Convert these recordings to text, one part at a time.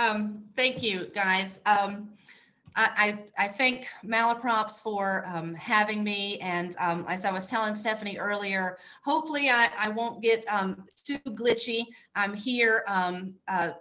Um, thank you, guys. Um, I, I, thank Malaprop's for um, having me. And um, as I was telling Stephanie earlier, hopefully I, I won't get um, too glitchy. I'm here um, uh,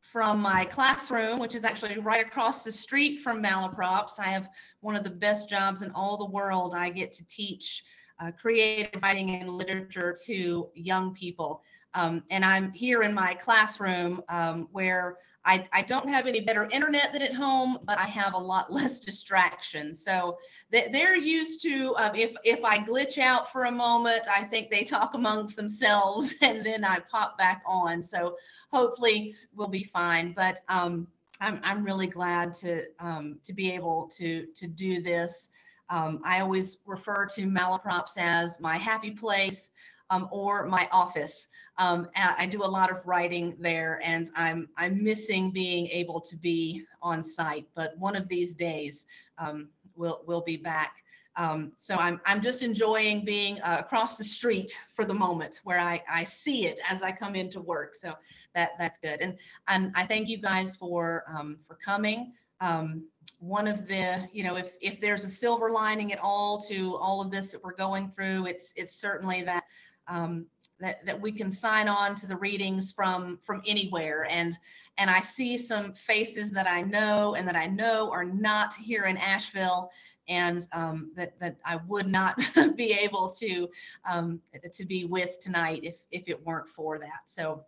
from my classroom, which is actually right across the street from Malaprop's. I have one of the best jobs in all the world. I get to teach uh, creative writing and literature to young people. Um, and I'm here in my classroom um, where I, I don't have any better internet than at home, but I have a lot less distractions. So they, they're used to, um, if, if I glitch out for a moment, I think they talk amongst themselves and then I pop back on. So hopefully we'll be fine. But um, I'm, I'm really glad to, um, to be able to, to do this. Um, I always refer to Malaprop's as my happy place um, or my office. Um, I do a lot of writing there and I'm, I'm missing being able to be on site, but one of these days um, we'll, we'll be back. Um, so I'm, I'm just enjoying being uh, across the street for the moment where I, I see it as I come into work. So that, that's good. And, and I thank you guys for, um, for coming. Um, one of the, you know, if, if there's a silver lining at all to all of this that we're going through, it's, it's certainly that um, that, that we can sign on to the readings from from anywhere and and I see some faces that I know and that I know are not here in Asheville and um, that that I would not be able to um, to be with tonight if if it weren't for that. So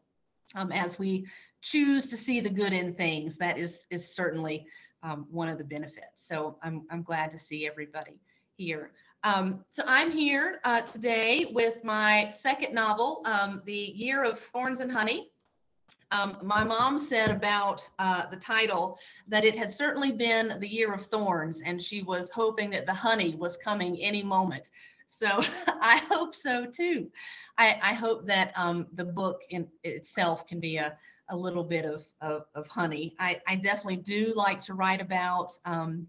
um, as we choose to see the good in things, that is is certainly um, one of the benefits. So I'm I'm glad to see everybody here. Um, so I'm here uh, today with my second novel, um, The Year of Thorns and Honey. Um, my mom said about uh, the title that it had certainly been the year of thorns and she was hoping that the honey was coming any moment. So I hope so too. I, I hope that um, the book in itself can be a, a little bit of, of, of honey. I, I, definitely do like to write about um,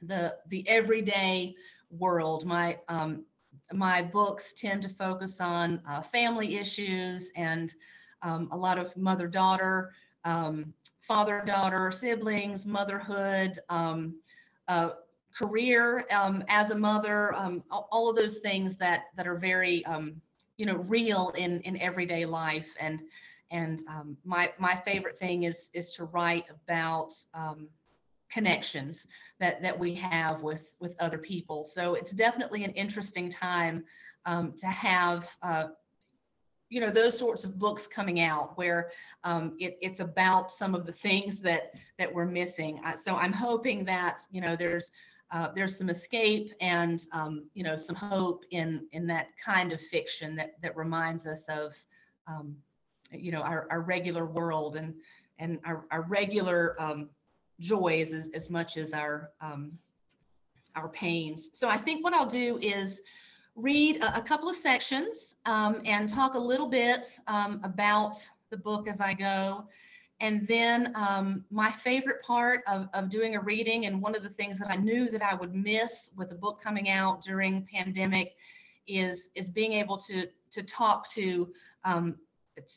the, the everyday world. My um, my books tend to focus on uh, family issues and um, a lot of mother daughter, um, father daughter, siblings, motherhood, um, uh, career um, as a mother, um, all of those things that that are very you know real in in everyday life and and my my favorite thing is is to write about connections that that we have with with other people. So it's definitely an interesting time um, to have. Uh, you know those sorts of books coming out where um, it, it's about some of the things that that we're missing. Uh, so I'm hoping that you know there's uh, there's some escape and um, you know some hope in in that kind of fiction that that reminds us of um, you know our, our regular world and and our, our regular um, joys as, as much as our um, our pains. So I think what I'll do is read a, a couple of sections um, and talk a little bit um, about the book as I go. And then um, my favorite part of, of doing a reading and one of the things that I knew that I would miss with a book coming out during pandemic is, is being able to, to talk to um,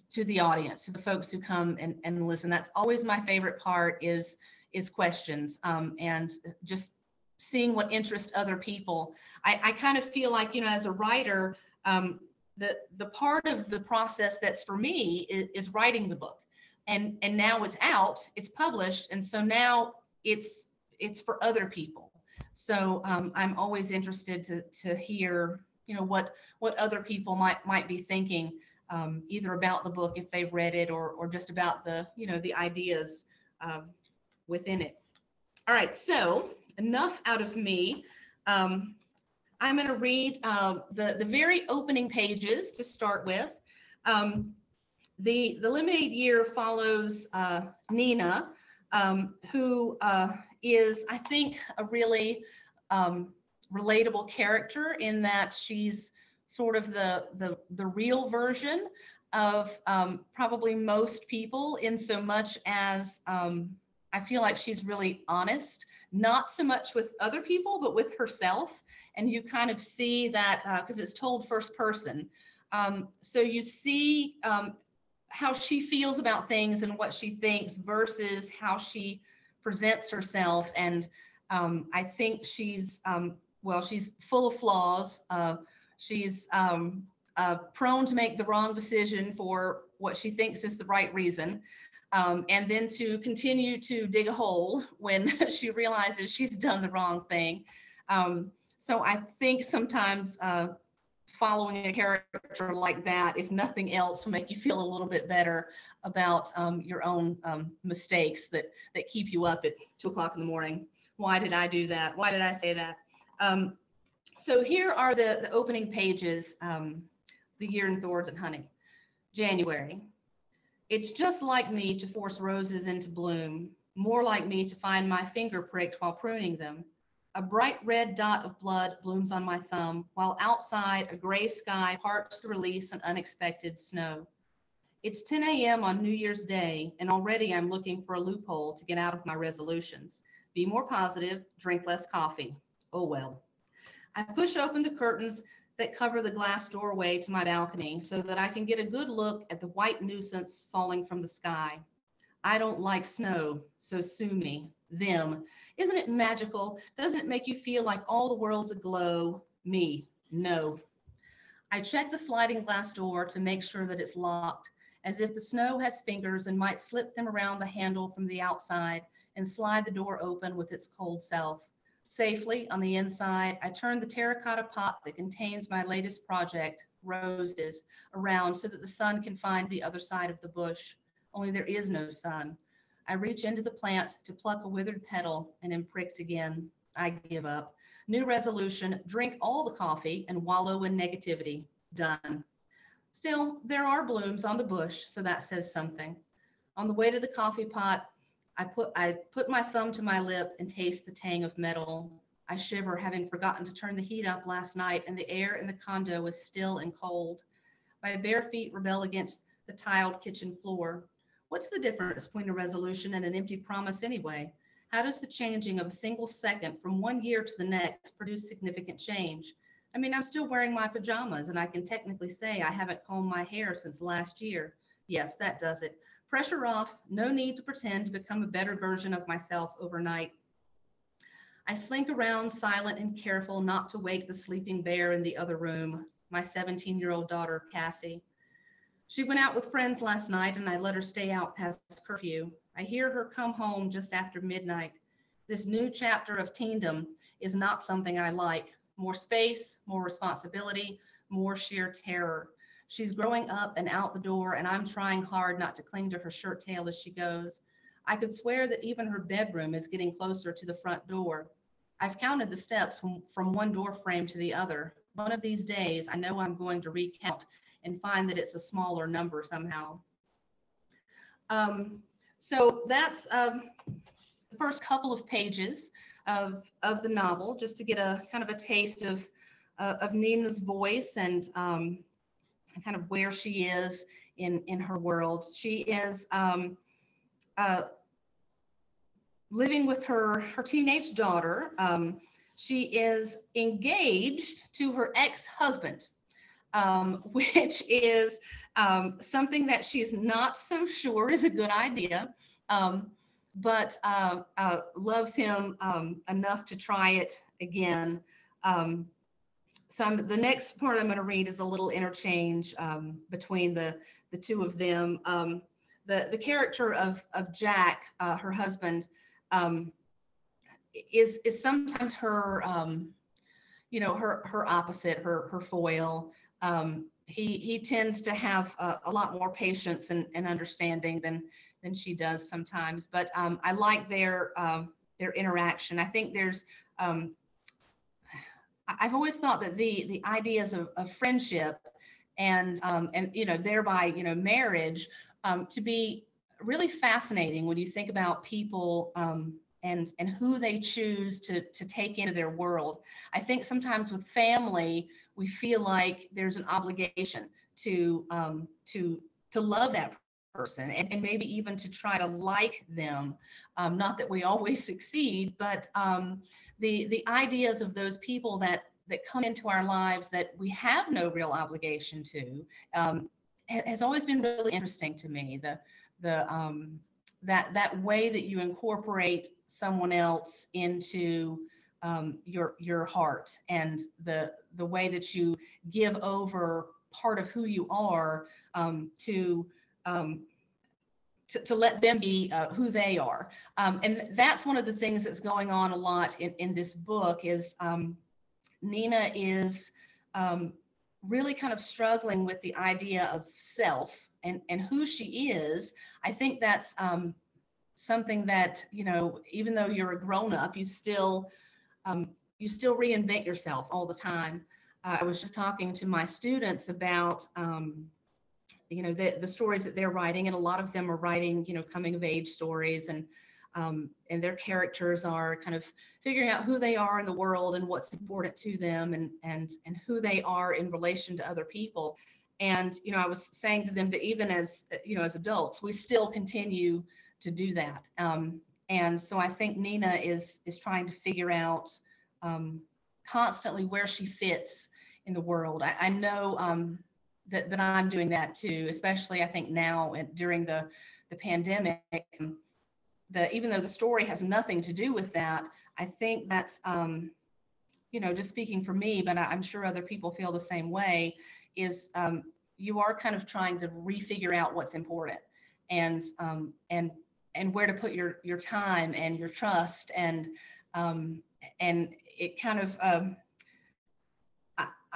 to the audience, to the folks who come and, and listen. That's always my favorite part is is questions um, and just seeing what interests other people. I, I, kind of feel like, you know, as a writer, um, the, the part of the process that's for me is, is, writing the book. And, and now it's out, it's published. And so now it's, it's for other people. So um, I'm always interested to, to hear, you know, what, what other people might, might be thinking um, either about the book if they've read it or, or just about the, you know, the ideas um, within it. All right, so enough out of me. Um, I'm going to read uh, the, the very opening pages to start with. Um, the, the Lemonade Year follows uh, Nina, um, who uh, is, I think, a really um, relatable character in that she's sort of the, the, the real version of um, probably most people in so much as um, I feel like she's really honest, not so much with other people, but with herself. And you kind of see that because uh, it's told first person. Um, so you see um, how she feels about things and what she thinks versus how she presents herself. And um, I think she's, um, well, she's full of flaws. Uh, she's um, uh, prone to make the wrong decision for what she thinks is the right reason. Um, and then to continue to dig a hole when she realizes she's done the wrong thing. Um, so I think sometimes uh, following a character like that, if nothing else, will make you feel a little bit better about um, your own um, mistakes that that keep you up at two o'clock in the morning. Why did I do that? Why did I say that? Um, so here are the, the opening pages, um, the year in thorns and honey. January. It's just like me to force roses into bloom, more like me to find my finger pricked while pruning them. A bright red dot of blood blooms on my thumb, while outside a gray sky parts to release an unexpected snow. It's 10 a.m. on New Year's Day, and already I'm looking for a loophole to get out of my resolutions. Be more positive, drink less coffee. Oh well. I push open the curtains that cover the glass doorway to my balcony so that I can get a good look at the white nuisance falling from the sky. I don't like snow, so sue me them. Isn't it magical? Doesn't it make you feel like all the world's aglow? Me, no. I check the sliding glass door to make sure that it's locked, as if the snow has fingers and might slip them around the handle from the outside and slide the door open with its cold self. Safely on the inside, I turn the terracotta pot that contains my latest project, roses, around so that the sun can find the other side of the bush. Only there is no sun. I reach into the plant to pluck a withered petal and am pricked again. I give up. New resolution drink all the coffee and wallow in negativity. Done. Still, there are blooms on the bush, so that says something. On the way to the coffee pot, I put, I put my thumb to my lip and taste the tang of metal. I shiver, having forgotten to turn the heat up last night, and the air in the condo is still and cold. My bare feet rebel against the tiled kitchen floor. What's the difference between a resolution and an empty promise anyway? How does the changing of a single second from one year to the next produce significant change? I mean, I'm still wearing my pajamas and I can technically say I haven't combed my hair since last year. Yes, that does it. Pressure off, no need to pretend to become a better version of myself overnight. I slink around silent and careful not to wake the sleeping bear in the other room, my 17 year old daughter, Cassie. She went out with friends last night and I let her stay out past curfew. I hear her come home just after midnight. This new chapter of teendom is not something I like. More space, more responsibility, more sheer terror. She's growing up and out the door, and I'm trying hard not to cling to her shirt tail as she goes. I could swear that even her bedroom is getting closer to the front door. I've counted the steps from, one door frame to the other. One of these days, I know I'm going to recount and find that it's a smaller number somehow. Um, so that's um, the first couple of pages of, of the novel, just to get a kind of a taste of, uh, of Nina's voice and um, kind of where she is in, in her world. She is um, uh, living with her, her teenage daughter. Um, she is engaged to her ex-husband um, which is um, something that she's not so sure is a good idea, um, but uh, uh, loves him um, enough to try it again. Um, so I'm, the next part I'm going to read is a little interchange um, between the the two of them. the the character of of Jack, uh, her husband, is is sometimes her you know her her opposite, her her foil um, he he tends to have a, a lot more patience and, and, understanding than than she does sometimes. But um, I like their um, their interaction. I think there's um, I've always thought that the the ideas of, of friendship and um, and you know thereby you know marriage um, to be really fascinating when you think about people um, and and who they choose to to take into their world. I think sometimes with family we feel like there's an obligation to um, to to love that person and, and maybe even to try to like them. Um, not that we always succeed, but um, the the ideas of those people that that come into our lives that we have no real obligation to. Um, has always been really interesting to me. The the um, that that way that you incorporate someone else into um, your your heart and the the way that you give over part of who you are um, to um, to, to let them be uh, who they are. Um, and that's one of the things that's going on a lot in, in this book is um, Nina is um, really kind of struggling with the idea of self and, and who she is. I think that's um, something that, you know, even though you're a grown up, you still, um, you still reinvent yourself all the time. Uh, I was just talking to my students about, um, you know the, the stories that they're writing and a lot of them are writing you know coming of age stories and um, and their characters are kind of figuring out who they are in the world and what's important to them and and and who they are in relation to other people. And you know i was saying to them that even as you know as adults we still continue to do that. Um, and so i think nina is is trying to figure out um, constantly where she fits in the world. I, I know um, that, that I'm doing that too, especially I think now during the, the pandemic, the, even though the story has nothing to do with that, I think that's, um, you know, just speaking for me, but I, I'm sure other people feel the same way, is um, you are kind of trying to refigure out what's important and, um, and, and where to put your, your time and your trust and, um, and it kind of, um,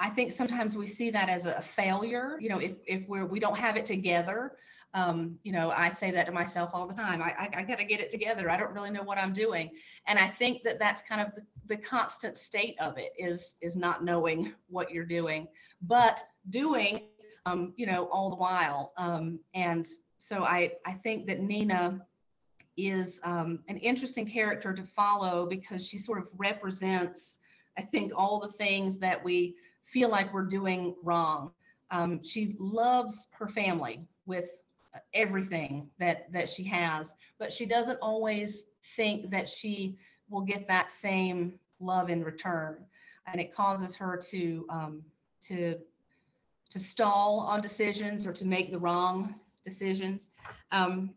I think sometimes we see that as a failure. You know, if if we're we don't have it together, um, you know, I say that to myself all the time. I I, I got to get it together. I don't really know what I'm doing, and I think that that's kind of the, the constant state of it is is not knowing what you're doing, but doing, um, you know, all the while. Um, and so I I think that Nina is um, an interesting character to follow because she sort of represents, I think, all the things that we feel like we're doing wrong. Um, she loves her family with everything that that she has, but she doesn't always think that she will get that same love in return, and it causes her to um, to to stall on decisions or to make the wrong decisions. Um,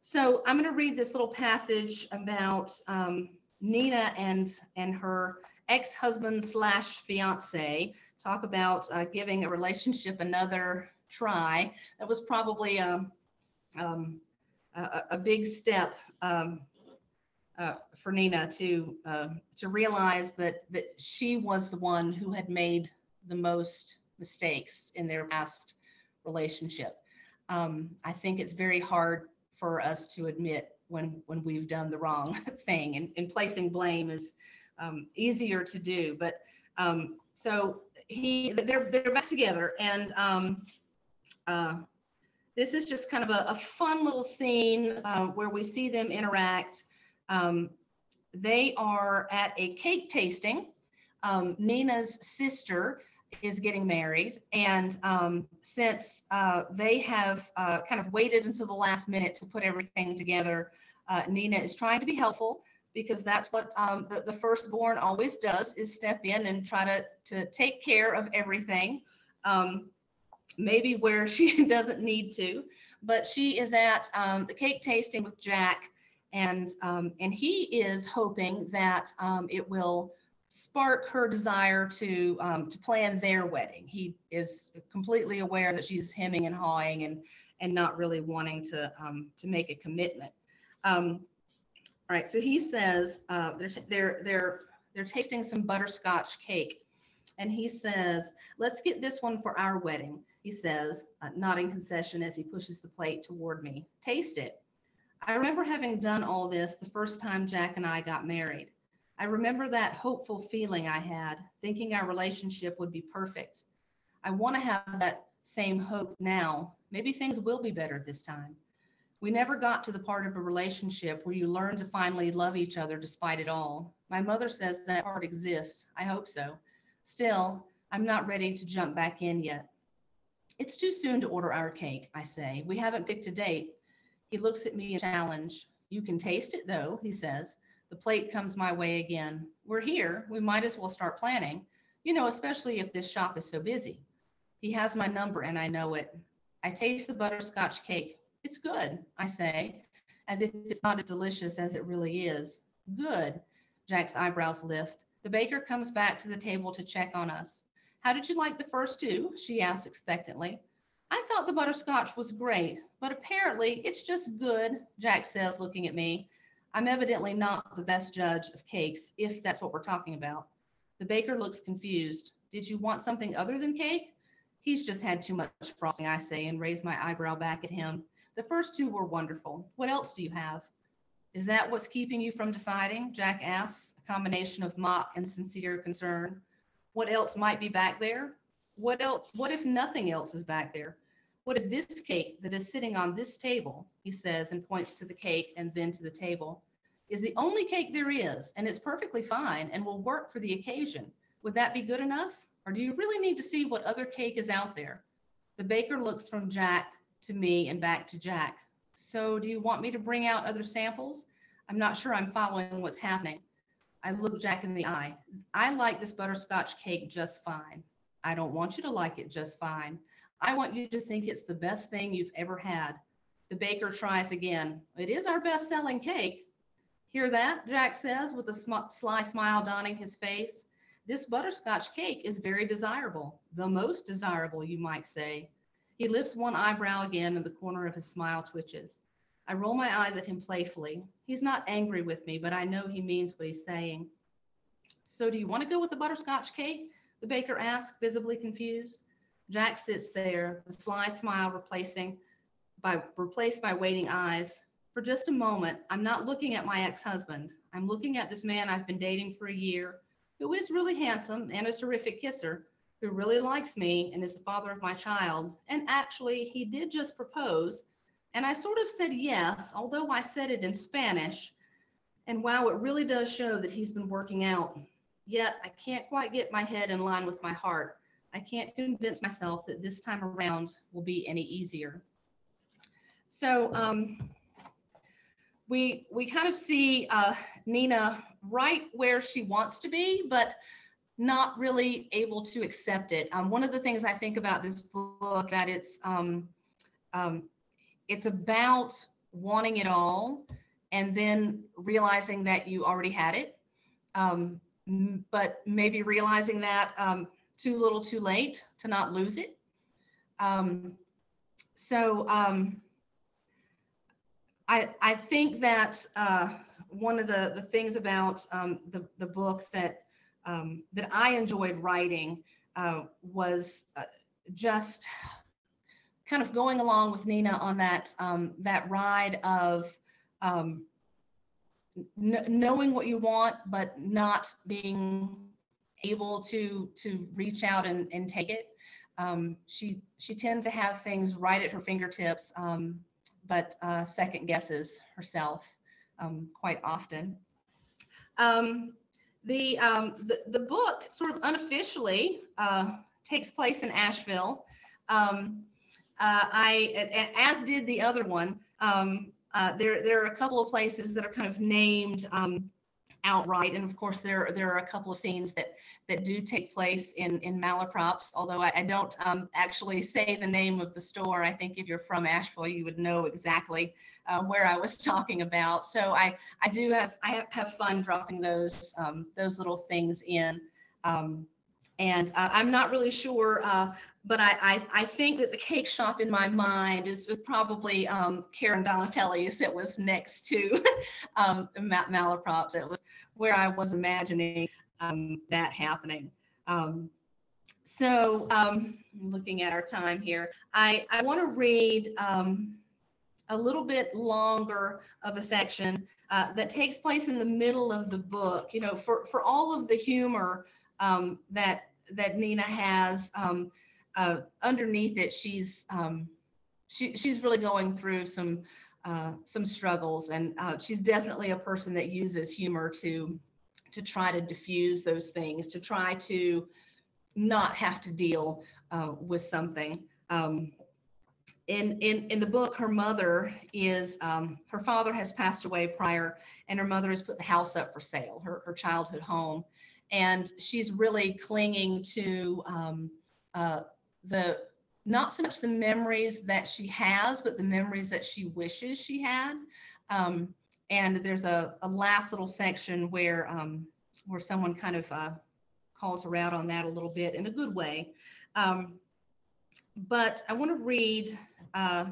so I'm going to read this little passage about um, Nina and and her ex-husband slash fiance talk about uh, giving a relationship another try. That was probably a, um, um, a, a big step um, uh, for Nina to uh, to realize that that she was the one who had made the most mistakes in their past relationship. Um, I think it's very hard for us to admit when when we've done the wrong thing, and, and placing blame is um, easier to do. But um, so he, they're they're back together, and um, uh, this is just kind of a, a fun little scene uh, where we see them interact. Um, they are at a cake tasting. Um, Nina's sister is getting married, and um, since uh, they have uh, kind of waited until the last minute to put everything together, uh, Nina is trying to be helpful because that's what um, the, the firstborn always does is step in and try to, to take care of everything. Um, maybe where she doesn't need to, but she is at um, the cake tasting with Jack and um, and he is hoping that um, it will spark her desire to um, to plan their wedding. He is completely aware that she's hemming and hawing and and not really wanting to to make a commitment. Um, all right, so he says uh, they're they're they're they're tasting some butterscotch cake, and he says, "Let's get this one for our wedding." He says, uh, nodding concession as he pushes the plate toward me. Taste it. I remember having done all this the first time Jack and I got married. I remember that hopeful feeling I had, thinking our relationship would be perfect. I want to have that same hope now. Maybe things will be better this time. We never got to the part of a relationship where you learn to finally love each other despite it all. My mother says that part exists. I hope so. Still, I'm not ready to jump back in yet. It's too soon to order our cake, I say. We haven't picked a date. He looks at me a challenge. You can taste it though, he says. The plate comes my way again. We're here. We might as well start planning, you know, especially if this shop is so busy. He has my number and I know it. I taste the butterscotch cake. It's good, I say, as if it's not as delicious as it really is. Good. Jack's eyebrows lift. The baker comes back to the table to check on us. How did you like the first two? She asks expectantly. I thought the butterscotch was great, but apparently it's just good, Jack says, looking at me. I'm evidently not the best judge of cakes, if that's what we're talking about. The baker looks confused. Did you want something other than cake? He's just had too much frosting, I say, and raise my eyebrow back at him. The first two were wonderful. What else do you have? Is that what's keeping you from deciding? Jack asks, a combination of mock and sincere concern. What else might be back there? What else? What if nothing else is back there? What if this cake that is sitting on this table, he says, and points to the cake and then to the table, is the only cake there is, and it's perfectly fine and will work for the occasion? Would that be good enough? Or do you really need to see what other cake is out there? The baker looks from Jack to me and back to Jack. So do you want me to bring out other samples? I'm not sure I'm following what's happening. I look Jack in the eye. I like this butterscotch cake just fine. I don't want you to like it just fine. I want you to think it's the best thing you've ever had. The baker tries again. It is our best selling cake. Hear that? Jack says with a sm- sly smile donning his face. This butterscotch cake is very desirable, the most desirable, you might say. He lifts one eyebrow again and the corner of his smile twitches. I roll my eyes at him playfully. He's not angry with me, but I know he means what he's saying. So, do you want to go with the butterscotch cake? The baker asks, visibly confused. Jack sits there, the sly smile replacing by replaced by waiting eyes. For just a moment, I'm not looking at my ex-husband. I'm looking at this man I've been dating for a year, who is really handsome and a terrific kisser, who really likes me and is the father of my child. And actually, he did just propose. And I sort of said yes, although I said it in Spanish. And wow, it really does show that he's been working out. Yet I can't quite get my head in line with my heart. I can't convince myself that this time around will be any easier. So um, we we kind of see uh, Nina right where she wants to be, but not really able to accept it. Um, one of the things I think about this book that it's um, um, it's about wanting it all and then realizing that you already had it, um, but maybe realizing that um, too little, too late to not lose it. Um, so I I think that uh, one of the the things about the the book that um, that I enjoyed writing uh, was uh, just kind of going along with Nina on that um, that ride of um, n- knowing what you want, but not being able to to reach out and, and take it. Um, she she tends to have things right at her fingertips, um, but uh, second guesses herself um, quite often. The, um, the, the book sort of unofficially uh, takes place in Asheville. Um, uh, I, as did the other one, um, uh, there, there are a couple of places that are kind of named um, outright. And of course, there, there are a couple of scenes that, that do take place in, in Malaprop's, although I, I don't um, actually say the name of the store. I think if you're from Asheville, you would know exactly uh, where I was talking about. So I, I do have, I have, fun dropping those, um, those little things in. Um, and uh, I'm not really sure, uh, but I, I, I think that the cake shop in my mind is, is probably um, Karen Donatelli's. It was next to um, Malaprop's. It was where I was imagining um, that happening. Um, so um, looking at our time here, I, I want to read um, a little bit longer of a section uh, that takes place in the middle of the book. You know, for, for all of the humor um, that that Nina has. Uh, underneath it, she's um, she, she's really going through some uh, some struggles, and uh, she's definitely a person that uses humor to to try to diffuse those things, to try to not have to deal uh, with something. Um, in, in, in the book, her mother is, um, her father has passed away prior, and her mother has put the house up for sale, her, her childhood home and she's really clinging to um, uh, the not so much the memories that she has, but the memories that she wishes she had. Um, and there's a, a last little section where um, where someone kind of uh, calls her out on that a little bit in a good way. Um, but I want to read uh,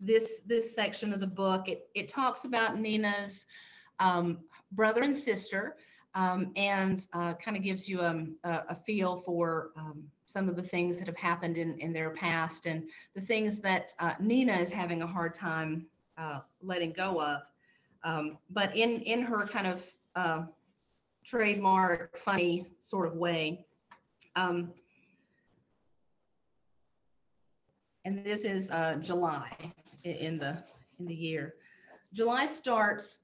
this this section of the book. It it talks about Nina's um, brother and sister, um, and uh, kind of gives you um, a, a feel for um, some of the things that have happened in in their past and the things that uh, Nina is having a hard time uh, letting go of. Um, but in in her kind of uh, trademark funny sort of way. Um, and this is uh, July in the in the year. July starts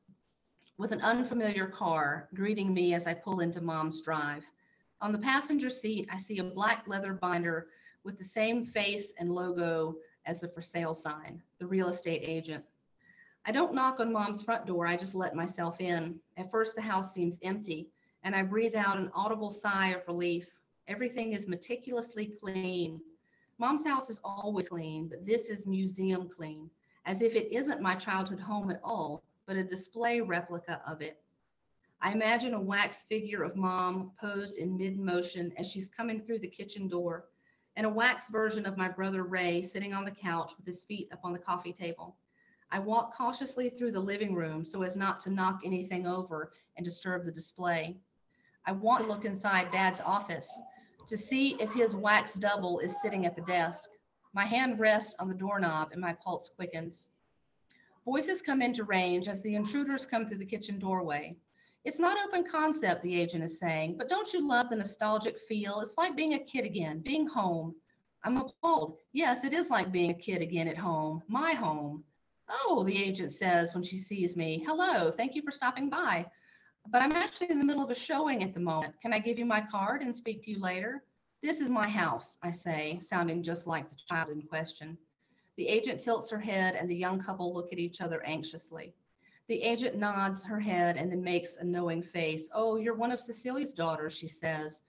with an unfamiliar car greeting me as I pull into mom's drive. On the passenger seat, I see a black leather binder with the same face and logo as the for sale sign, the real estate agent. I don't knock on mom's front door, I just let myself in. At first, the house seems empty, and I breathe out an audible sigh of relief. Everything is meticulously clean. Mom's house is always clean, but this is museum clean, as if it isn't my childhood home at all, but a display replica of it. I imagine a wax figure of mom posed in mid motion as she's coming through the kitchen door, and a wax version of my brother Ray sitting on the couch with his feet up on the coffee table. I walk cautiously through the living room so as not to knock anything over and disturb the display. I want to look inside dad's office to see if his wax double is sitting at the desk. My hand rests on the doorknob and my pulse quickens. Voices come into range as the intruders come through the kitchen doorway. It's not open concept, the agent is saying, but don't you love the nostalgic feel? It's like being a kid again, being home. I'm appalled. Yes, it is like being a kid again at home, my home. Oh, the agent says when she sees me. Hello, thank you for stopping by. But I'm actually in the middle of a showing at the moment. Can I give you my card and speak to you later? This is my house, I say, sounding just like the child in question. The agent tilts her head and the young couple look at each other anxiously. The agent nods her head and then makes a knowing face. Oh, you're one of Cecilia's daughters, she says.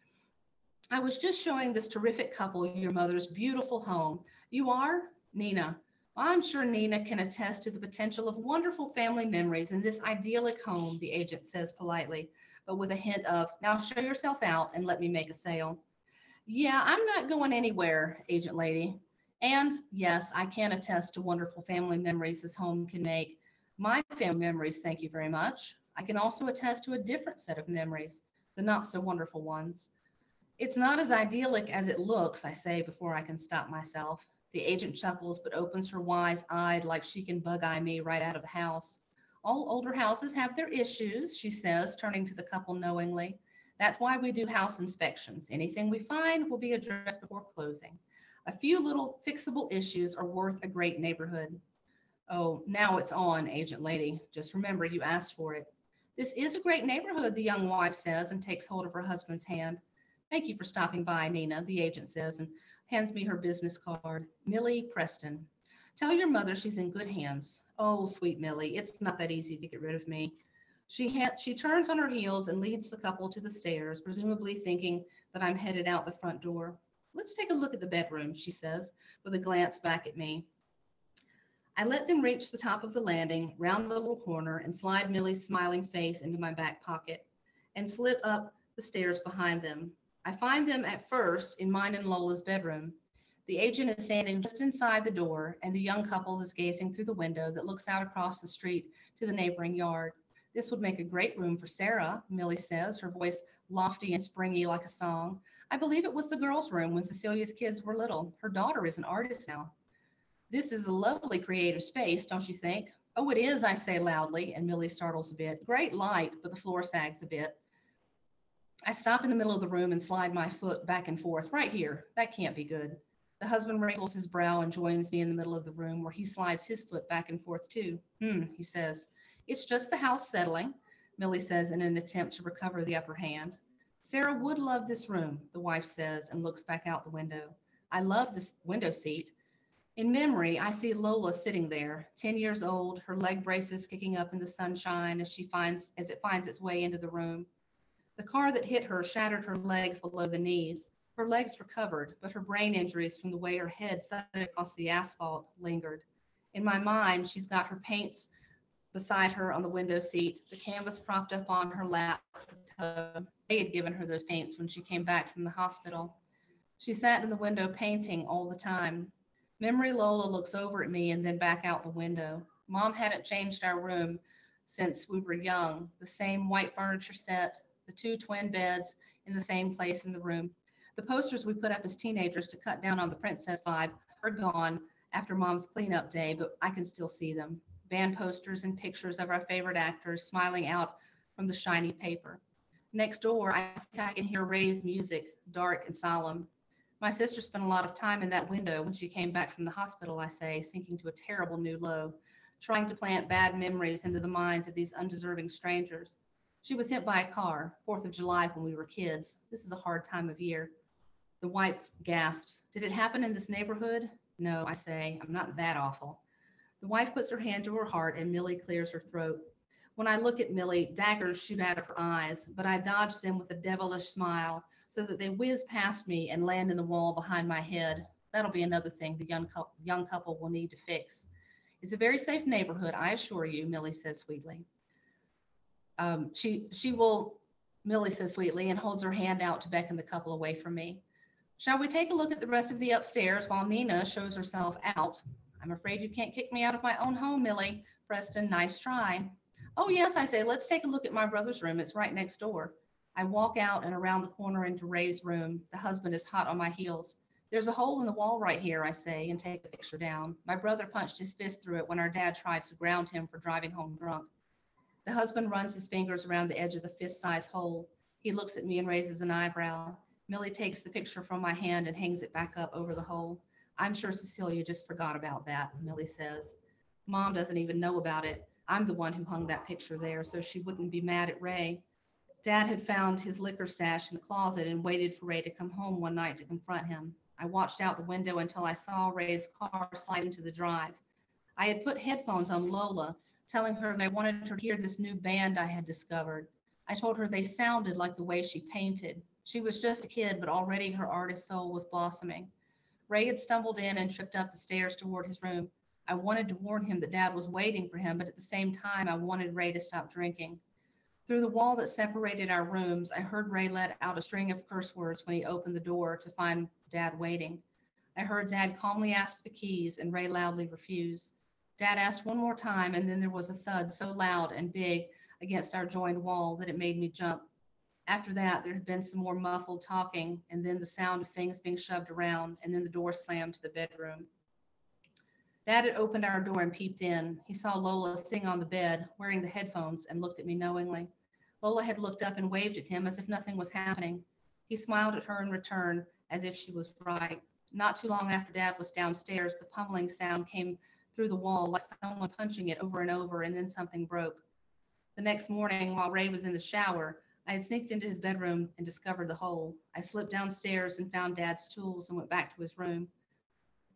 I was just showing this terrific couple your mother's beautiful home. You are? Nina. I'm sure Nina can attest to the potential of wonderful family memories in this idyllic home, the agent says politely, but with a hint of, now show yourself out and let me make a sale. Yeah, I'm not going anywhere, agent lady. And yes, I can attest to wonderful family memories this home can make. My family memories, thank you very much. I can also attest to a different set of memories, the not so wonderful ones. It's not as idyllic as it looks, I say before I can stop myself. The agent chuckles but opens her wise eyed like she can bug eye me right out of the house. All older houses have their issues, she says, turning to the couple knowingly. That's why we do house inspections. Anything we find will be addressed before closing. A few little fixable issues are worth a great neighborhood. Oh, now it's on, agent lady. Just remember you asked for it. This is a great neighborhood, the young wife says and takes hold of her husband's hand. Thank you for stopping by, Nina, the agent says and hands me her business card. Millie Preston. Tell your mother she's in good hands. Oh, sweet Millie, it's not that easy to get rid of me. She she turns on her heels and leads the couple to the stairs, presumably thinking that I'm headed out the front door. Let's take a look at the bedroom, she says, with a glance back at me. I let them reach the top of the landing, round the little corner, and slide Millie's smiling face into my back pocket and slip up the stairs behind them. I find them at first in mine and Lola's bedroom. The agent is standing just inside the door, and the young couple is gazing through the window that looks out across the street to the neighboring yard. This would make a great room for Sarah, Millie says, her voice lofty and springy like a song. I believe it was the girls' room when Cecilia's kids were little. Her daughter is an artist now. This is a lovely creative space, don't you think? Oh, it is, I say loudly, and Millie startles a bit. Great light, but the floor sags a bit. I stop in the middle of the room and slide my foot back and forth right here. That can't be good. The husband wrinkles his brow and joins me in the middle of the room where he slides his foot back and forth too. Hmm, he says. It's just the house settling, Millie says in an attempt to recover the upper hand. Sarah would love this room, the wife says and looks back out the window. I love this window seat. In memory, I see Lola sitting there, 10 years old, her leg braces kicking up in the sunshine as she finds as it finds its way into the room. The car that hit her shattered her legs below the knees. Her legs recovered, but her brain injuries from the way her head thudded across the asphalt lingered. In my mind, she's got her paints beside her on the window seat, the canvas propped up on her lap. They had given her those paints when she came back from the hospital. She sat in the window painting all the time. Memory Lola looks over at me and then back out the window. Mom hadn't changed our room since we were young. The same white furniture set, the two twin beds in the same place in the room. The posters we put up as teenagers to cut down on the princess vibe are gone after mom's cleanup day, but I can still see them. Band posters and pictures of our favorite actors smiling out from the shiny paper. Next door, I think I can hear Ray's music, dark and solemn. My sister spent a lot of time in that window when she came back from the hospital, I say, sinking to a terrible new low, trying to plant bad memories into the minds of these undeserving strangers. She was hit by a car, 4th of July when we were kids. This is a hard time of year. The wife gasps, Did it happen in this neighborhood? No, I say, I'm not that awful. The wife puts her hand to her heart and Millie clears her throat. When I look at Millie, daggers shoot out of her eyes, but I dodge them with a devilish smile so that they whiz past me and land in the wall behind my head. That'll be another thing the young, couple, young couple will need to fix. It's a very safe neighborhood, I assure you, Millie says sweetly. Um, she, she will, Millie says sweetly, and holds her hand out to beckon the couple away from me. Shall we take a look at the rest of the upstairs while Nina shows herself out? I'm afraid you can't kick me out of my own home, Millie. Preston, nice try. Oh, yes, I say, let's take a look at my brother's room. It's right next door. I walk out and around the corner into Ray's room. The husband is hot on my heels. There's a hole in the wall right here, I say, and take a picture down. My brother punched his fist through it when our dad tried to ground him for driving home drunk. The husband runs his fingers around the edge of the fist size hole. He looks at me and raises an eyebrow. Millie takes the picture from my hand and hangs it back up over the hole. I'm sure Cecilia just forgot about that, Millie says. Mom doesn't even know about it. I'm the one who hung that picture there, so she wouldn't be mad at Ray. Dad had found his liquor stash in the closet and waited for Ray to come home one night to confront him. I watched out the window until I saw Ray's car slide into the drive. I had put headphones on Lola, telling her that I wanted her to hear this new band I had discovered. I told her they sounded like the way she painted. She was just a kid, but already her artist soul was blossoming. Ray had stumbled in and tripped up the stairs toward his room. I wanted to warn him that dad was waiting for him, but at the same time, I wanted Ray to stop drinking. Through the wall that separated our rooms, I heard Ray let out a string of curse words when he opened the door to find Dad waiting. I heard Dad calmly ask for the keys and Ray loudly refuse. Dad asked one more time, and then there was a thud so loud and big against our joined wall that it made me jump. After that, there had been some more muffled talking, and then the sound of things being shoved around, and then the door slammed to the bedroom. Dad had opened our door and peeped in. He saw Lola sitting on the bed, wearing the headphones, and looked at me knowingly. Lola had looked up and waved at him as if nothing was happening. He smiled at her in return, as if she was right. Not too long after Dad was downstairs, the pummeling sound came through the wall like someone punching it over and over, and then something broke. The next morning, while Ray was in the shower, I had sneaked into his bedroom and discovered the hole. I slipped downstairs and found Dad's tools and went back to his room.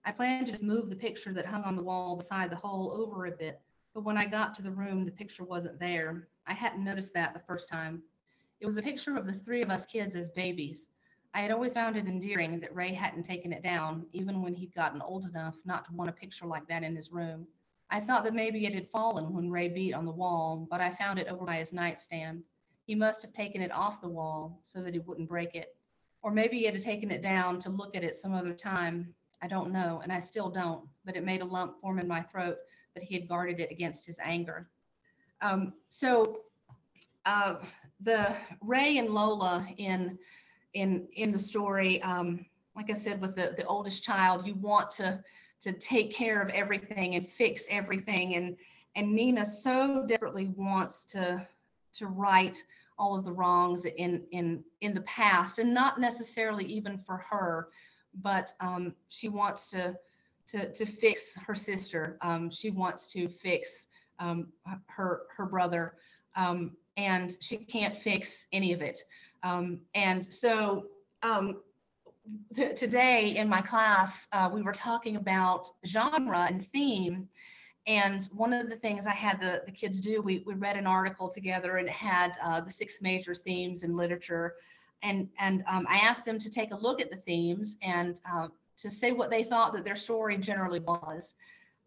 I planned to just move the picture that hung on the wall beside the hole over a bit, but when I got to the room, the picture wasn't there. I hadn't noticed that the first time. It was a picture of the three of us kids as babies. I had always found it endearing that Ray hadn't taken it down, even when he'd gotten old enough not to want a picture like that in his room. I thought that maybe it had fallen when Ray beat on the wall, but I found it over by his nightstand. He must have taken it off the wall so that he wouldn't break it. Or maybe he had taken it down to look at it some other time. I don't know, and I still don't, but it made a lump form in my throat that he had guarded it against his anger. Um, so uh, the Ray and Lola in in in the story, um, like I said, with the, the oldest child, you want to to take care of everything and fix everything. And and Nina so desperately wants to to right all of the wrongs in in in the past, and not necessarily even for her, but um, she wants to to to fix her sister. Um, she wants to fix um, her her brother, um, and she can't fix any of it. Um, and so um, th- today in my class, uh, we were talking about genre and theme. And one of the things I had the, the kids do, we, we read an article together and it had uh, the six major themes in literature and and um, I asked them to take a look at the themes and uh, to say what they thought that their story generally was.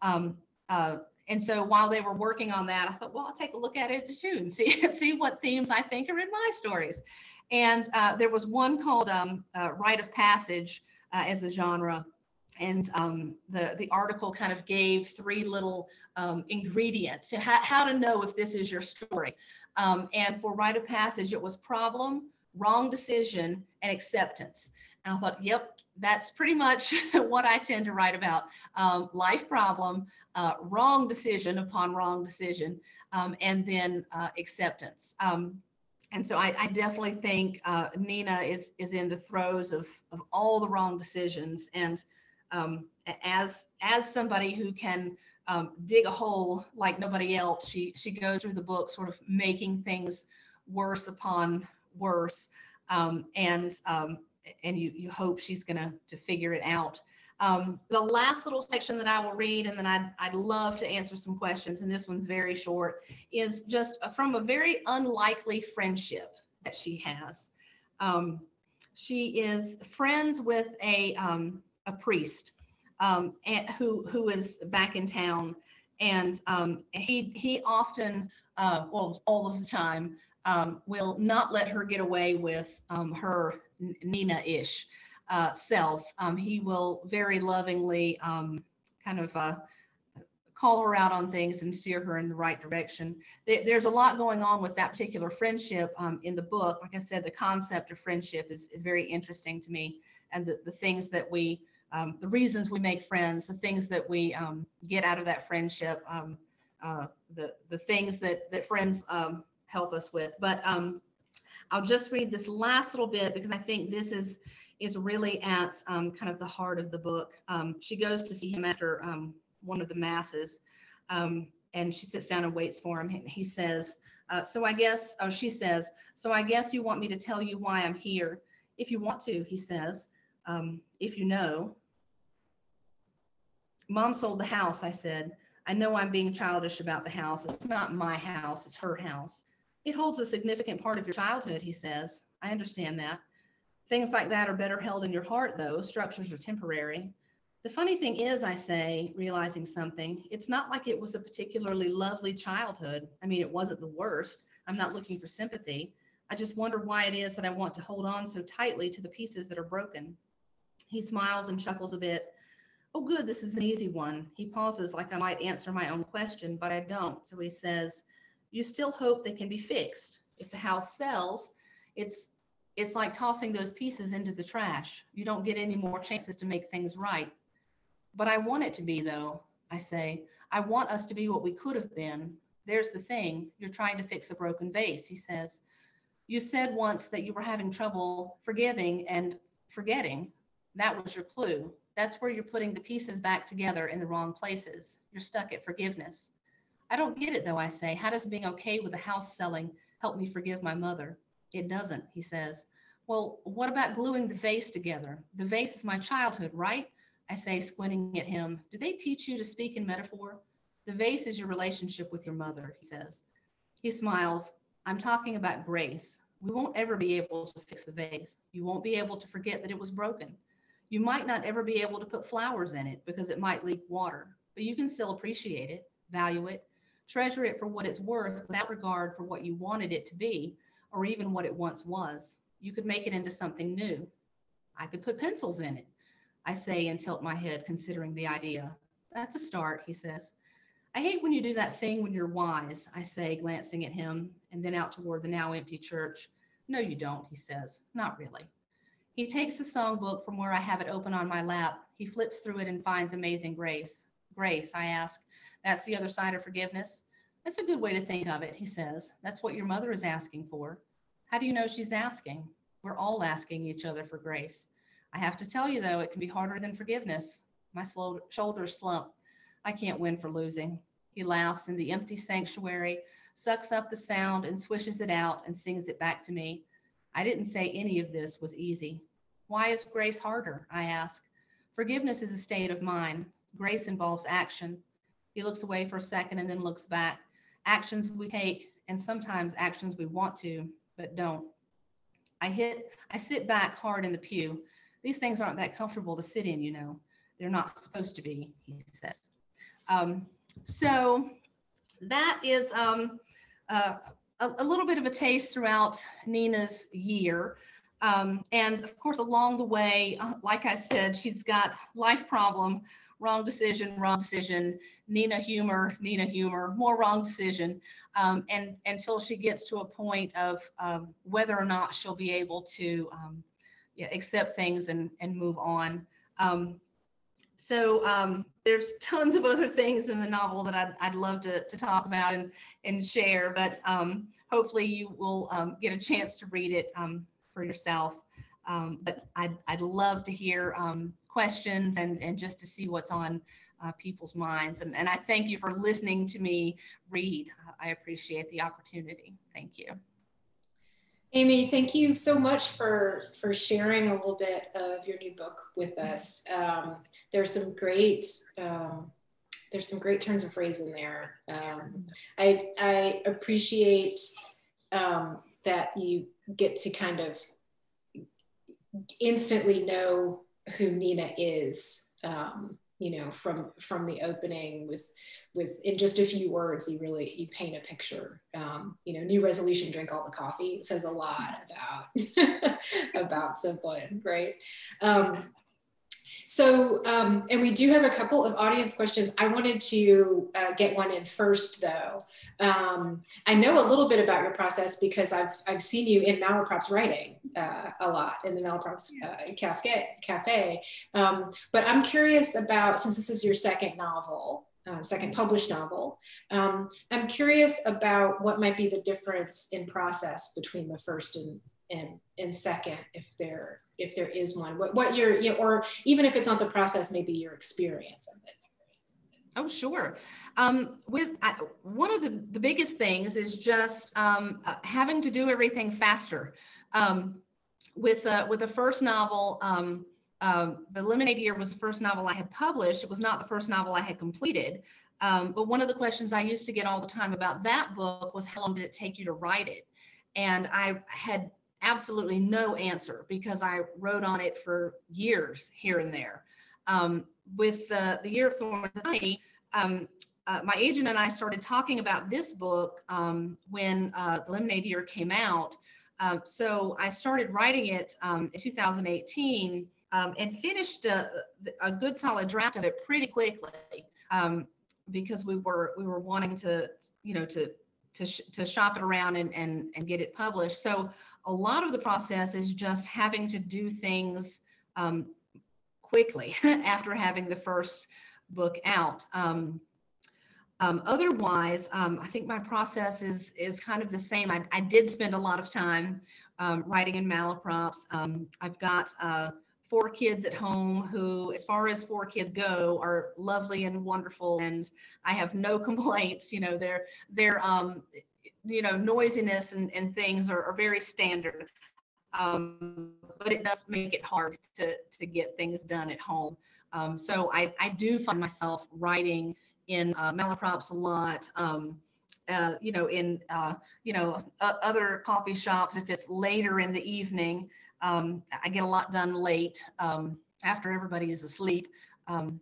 Um, uh, and so while they were working on that, I thought, well, I'll take a look at it too and see see what themes I think are in my stories. And uh, there was one called um, uh, Rite of Passage uh, as a genre. And um, the, the article kind of gave three little um, ingredients to how, how, to know if this is your story. Um, and for Rite of Passage, it was problem, wrong decision, and acceptance. And I thought, yep, that's pretty much what I tend to write about. Um, life problem, uh, wrong decision upon wrong decision, um, and then uh, acceptance. Um, and so I, I definitely think uh, Nina is is in the throes of of all the wrong decisions. And um, as as somebody who can um, dig a hole like nobody else, she she goes through the book, sort of making things worse upon worse. Um, and um, and you you hope she's gonna to figure it out. Um, the last little section that I will read, and then I'd, I'd love to answer some questions, and this one's very short, is just from a very unlikely friendship that she has. Um, she is friends with a, a priest um, and, who, who is back in town, and um, he, he often, uh, well, all of the time, um, will not let her get away with her Nina-ish uh, self. Um, he will very lovingly um, kind of uh, call her out on things and steer her in the right direction. There, there's a lot going on with that particular friendship um, in the book. Like I said, the concept of friendship is, is very interesting to me and the, the things that we, um, the reasons we make friends, the things that we um, get out of that friendship, um, uh, the, the things that, that friends help us with. But I'll just read this last little bit because I think this is is really at um, kind of the heart of the book. Um, she goes to see him after um, one of the masses, um, and she sits down and waits for him. He says, uh, "So I guess," oh, she says, "So I guess you want me to tell you why I'm here. If you want to," he says, um, "if you know." Mom sold the house, I said. I know I'm being childish about the house. It's not my house, it's her house. It holds a significant part of your childhood, he says. I understand that. Things like that are better held in your heart, though. Structures are temporary. The funny thing is, I say, realizing something, it's not like it was a particularly lovely childhood. I mean, it wasn't the worst. I'm not looking for sympathy. I just wonder why it is that I want to hold on so tightly to the pieces that are broken. He smiles and chuckles a bit. Oh, good, this is an easy one. He pauses like I might answer my own question, but I don't. So he says, You still hope they can be fixed. If the house sells, it's it's like tossing those pieces into the trash. You don't get any more chances to make things right. But I want it to be, though, I say. I want us to be what we could have been. There's the thing. You're trying to fix a broken vase, he says. You said once that you were having trouble forgiving and forgetting. That was your clue. That's where you're putting the pieces back together in the wrong places. You're stuck at forgiveness. I don't get it, though, I say. How does being okay with the house selling help me forgive my mother? It doesn't, he says. Well, what about gluing the vase together? The vase is my childhood, right? I say, squinting at him. Do they teach you to speak in metaphor? The vase is your relationship with your mother, he says. He smiles. I'm talking about grace. We won't ever be able to fix the vase. You won't be able to forget that it was broken. You might not ever be able to put flowers in it because it might leak water, but you can still appreciate it, value it, treasure it for what it's worth without regard for what you wanted it to be or even what it once was. You could make it into something new. I could put pencils in it. I say and tilt my head, considering the idea. That's a start, he says. I hate when you do that thing when you're wise, I say, glancing at him and then out toward the now empty church. No, you don't, he says. Not really. He takes the songbook from where I have it open on my lap. He flips through it and finds Amazing Grace. Grace, I ask. That's the other side of forgiveness. That's a good way to think of it, he says. That's what your mother is asking for. How do you know she's asking? We're all asking each other for grace. I have to tell you, though, it can be harder than forgiveness. My slow, shoulders slump. I can't win for losing. He laughs in the empty sanctuary, sucks up the sound and swishes it out and sings it back to me. I didn't say any of this was easy. Why is grace harder? I ask. Forgiveness is a state of mind. Grace involves action. He looks away for a second and then looks back actions we take, and sometimes actions we want to, but don't. I hit, I sit back hard in the pew. These things aren't that comfortable to sit in, you know. They're not supposed to be, he says. Um, so that is um, uh, a, a, little bit of a taste throughout Nina's year. Um, and of course, along the way, uh, like I said, she's got life problem, wrong decision, wrong decision, Nina humor, Nina humor, more wrong decision, um, and until she gets to a point of um, whether or not she'll be able to um, yeah, accept things and, and move on. Um, so um, there's tons of other things in the novel that I'd, I'd love to, to talk about and, and share, but hopefully you will get a chance to read it for yourself. Um, but I'd, I'd love to hear um, questions and, and just to see what's on uh, people's minds. And, and I thank you for listening to me read. I appreciate the opportunity. Thank you. Amy, thank you so much for for sharing a little bit of your new book with us. Um, there's some great um, there's some great turns of phrase in there. Um, I I appreciate um, that you get to kind of instantly know who Nina is. Um, you know from from the opening with with in just a few words you really you paint a picture um, you know new resolution drink all the coffee says a lot about about Simplon right um, so um, and we do have a couple of audience questions i wanted to uh, get one in first though um, I know a little bit about your process because I've, I've seen you in Malaprop's writing uh, a lot in the Malaprop's uh, cafe. cafe. Um, but I'm curious about, since this is your second novel, uh, second published novel, um, I'm curious about what might be the difference in process between the first and, and, and second, if there, if there is one, what, what your, you know, or even if it's not the process, maybe your experience of it. Oh, sure. Um, with uh, one of the, the biggest things is just um, uh, having to do everything faster. Um, with uh, with the first novel, um, um, the Lemonade Year was the first novel I had published. It was not the first novel I had completed. Um, but one of the questions I used to get all the time about that book was how long did it take you to write it? And I had absolutely no answer because I wrote on it for years here and there. Um, with the, the Year of Thorns and Honey, um, uh, my agent and I started talking about this book um, when uh, the Lemonade Year came out. Um, so I started writing it um, in 2018 um, and finished a, a, good solid draft of it pretty quickly um, because we were we were wanting to you know to to, sh- to shop it around and, and and get it published. So a lot of the process is just having to do things um, quickly after having the first book out. Um, um, otherwise, um, I think my process is is kind of the same. I, I did spend a lot of time um, writing in Malaprop's. Um, I've got uh, four kids at home who, as far as four kids go, are lovely and wonderful, and I have no complaints. You know, their their um, you know noisiness and, and things are, are very standard. Um, but it does make it hard to, to get things done at home. Um, so I, I do find myself writing in uh, Malaprop's a lot. Um, uh, you know, in uh, you know other coffee shops, if it's later in the evening, um, I get a lot done late um, after everybody is asleep. Um,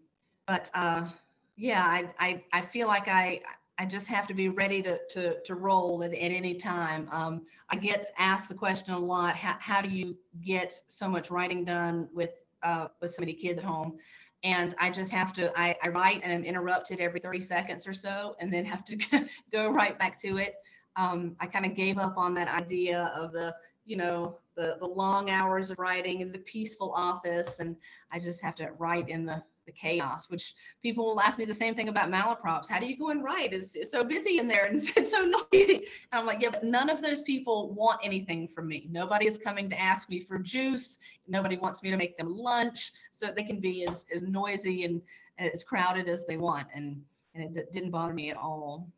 but uh, yeah, I, I I feel like I I just have to be ready to, to, to roll at, at any time. Um, I get asked the question a lot, how, how do you get so much writing done with, uh, with so many kids at home? And I just have to, I, I write and I'm interrupted every 30 seconds or so and then have to go right back to it. Um, I kind of gave up on that idea of the, you know, the, the long hours of writing in the peaceful office. And I just have to write in the, the chaos, which people will ask me the same thing about Malaprop's. How do you go and write? It's, it's so busy in there and it's, it's so noisy. And I'm like, yeah, but none of those people want anything from me. Nobody is coming to ask me for juice. Nobody wants me to make them lunch so they can be as, as noisy and as crowded as they want. And, and it didn't bother me at all.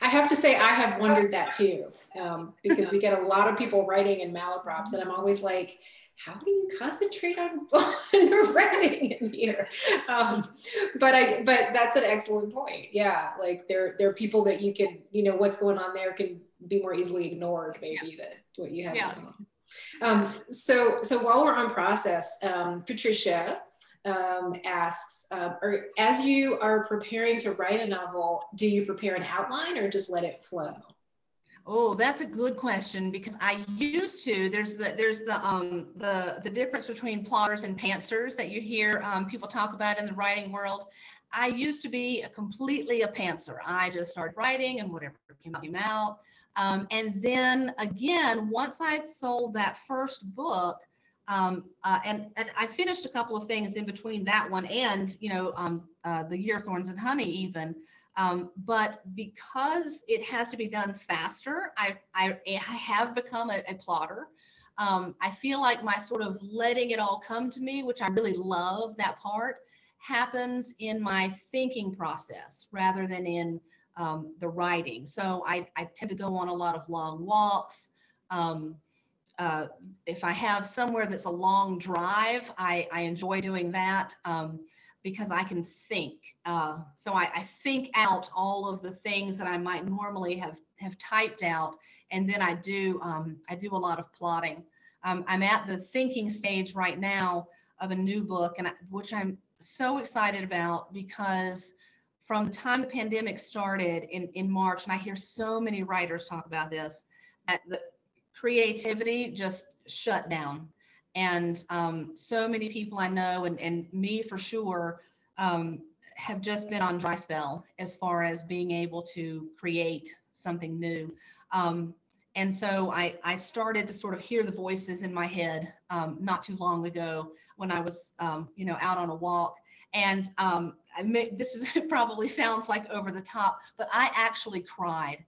I have to say, I have wondered that too, um, because we get a lot of people writing in Malaprop's, and I'm always like, how do you concentrate on, on writing in here? Um, but I, but that's an excellent point. Yeah, like there, there are people that you can, you know, what's going on there can be more easily ignored, maybe yeah. that what you have yeah. going on. Um, so, so while we're on process, um, Patricia um, asks, uh, or as you are preparing to write a novel, do you prepare an outline or just let it flow? Oh, that's a good question because I used to. There's the there's the um the the difference between plotters and pantsers that you hear um, people talk about in the writing world. I used to be a completely a pantser. I just started writing and whatever came out. Um, and then again, once I sold that first book, um, uh, and, and I finished a couple of things in between that one and, you know, um, uh, the year thorns and honey even. Um, but because it has to be done faster, I, I, I have become a, a plotter. Um, I feel like my sort of letting it all come to me, which I really love that part, happens in my thinking process rather than in um, the writing. So I, I tend to go on a lot of long walks. Um, uh, if I have somewhere that's a long drive, I, I enjoy doing that. Um, because I can think. Uh, so I, I, think out all of the things that I might normally have have typed out, and then I do um, I do a lot of plotting. Um, I'm at the thinking stage right now of a new book, and I, which I'm so excited about because from the time the pandemic started in in March, and I hear so many writers talk about this, that the creativity just shut down and um, so many people I know, and, and me for sure, um, have just been on dry spell as far as being able to create something new. Um, and so I, I started to sort of hear the voices in my head um, not too long ago when I was, um, you know, out on a walk. And um, may, this is probably sounds like over the top, but I actually cried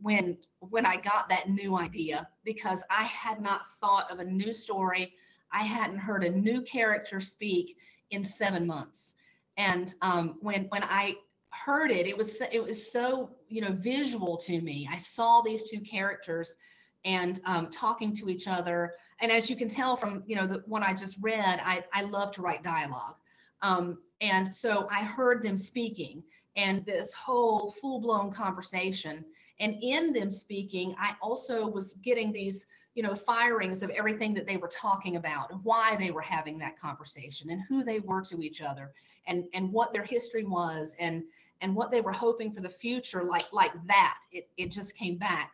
when when I got that new idea because I had not thought of a new story. I hadn't heard a new character speak in seven months. And um, when when I heard it, it was it was so you know visual to me. I saw these two characters and um, talking to each other. And as you can tell from you know the one I just read, I I love to write dialogue. Um, and so I heard them speaking and this whole full blown conversation and in them speaking, I also was getting these, you know, firings of everything that they were talking about and why they were having that conversation and who they were to each other and, and what their history was and, and what they were hoping for the future, like, like that. It, it just came back.